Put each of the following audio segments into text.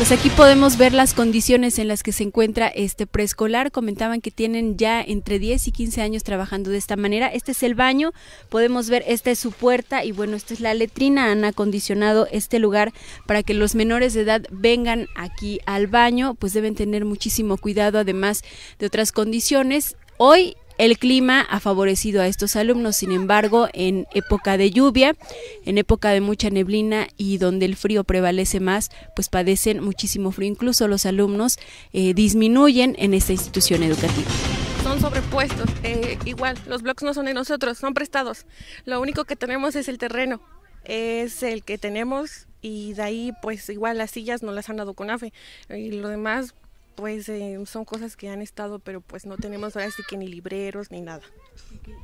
Pues aquí podemos ver las condiciones en las que se encuentra este preescolar. Comentaban que tienen ya entre 10 y 15 años trabajando de esta manera. Este es el baño, podemos ver, esta es su puerta y bueno, esta es la letrina. Han acondicionado este lugar para que los menores de edad vengan aquí al baño, pues deben tener muchísimo cuidado además de otras condiciones. Hoy el clima ha favorecido a estos alumnos, sin embargo, en época de lluvia, en época de mucha neblina y donde el frío prevalece más, pues padecen muchísimo frío. Incluso los alumnos eh, disminuyen en esta institución educativa son sobrepuestos. Eh, igual, los bloques no son de nosotros, son prestados. Lo único que tenemos es el terreno, es el que tenemos y de ahí pues igual las sillas no las han dado con AFE y lo demás pues eh, son cosas que han estado, pero pues no tenemos ahora sí que ni libreros ni nada.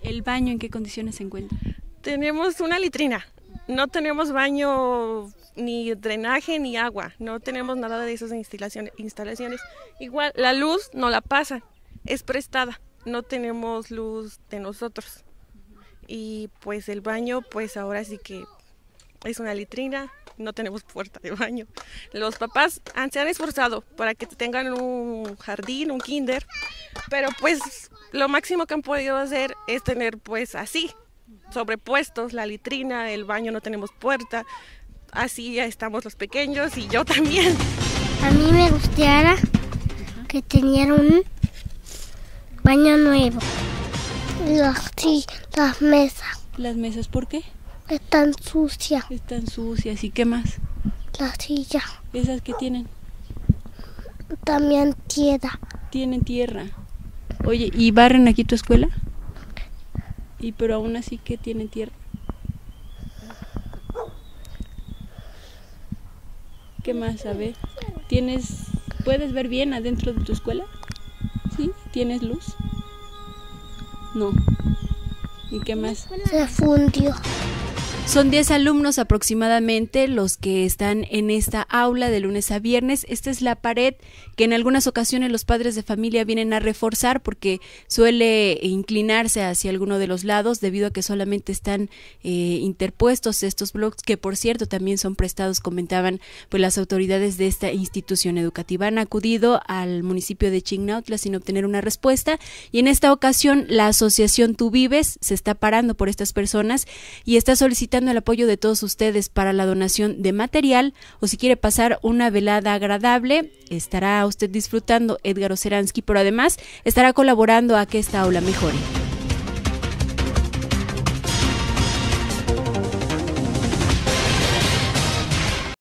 ¿El baño en qué condiciones se encuentra? Tenemos una litrina, no tenemos baño ni drenaje ni agua, no tenemos nada de esas instalaciones. instalaciones. Igual la luz no la pasa, es prestada, no tenemos luz de nosotros. Y pues el baño, pues ahora sí que es una litrina, no tenemos puerta de baño. Los papás se han esforzado para que tengan un jardín, un kinder, pero pues lo máximo que han podido hacer es tener pues así, sobrepuestos, la litrina, el baño no tenemos puerta, así ya estamos los pequeños y yo también. A mí me gustaría que tenían un baño nuevo. Las, sí, las mesas. ¿Las mesas por qué? Están sucias. Están sucias. ¿Y qué más? La silla. ¿Esas que tienen? También tierra. Tienen tierra. Oye, ¿y barren aquí tu escuela? ¿Y pero aún así que tienen tierra? ¿Qué más? A ver, ¿tienes, puedes ver bien adentro de tu escuela? ¿Sí? ¿Tienes luz? No. ¿Y qué más? Se fundió. Son 10 alumnos aproximadamente los que están en esta aula de lunes a viernes. Esta es la pared que en algunas ocasiones los padres de familia vienen a reforzar porque suele inclinarse hacia alguno de los lados debido a que solamente están eh, interpuestos estos bloques que por cierto también son prestados, comentaban pues las autoridades de esta institución educativa. Han acudido al municipio de Chignautla sin obtener una respuesta y en esta ocasión la asociación Tu Vives se está parando por estas personas y está el apoyo de todos ustedes para la donación de material o si quiere pasar una velada agradable, estará usted disfrutando Edgar Oceransky, pero además estará colaborando a que esta aula mejore.